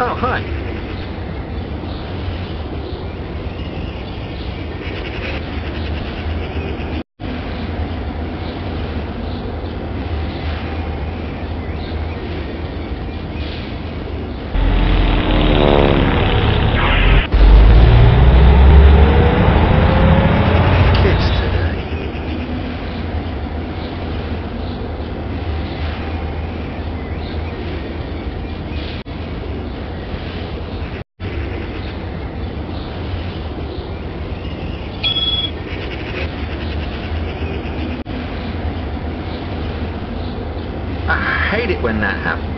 Oh, hi. I hate it when that happens.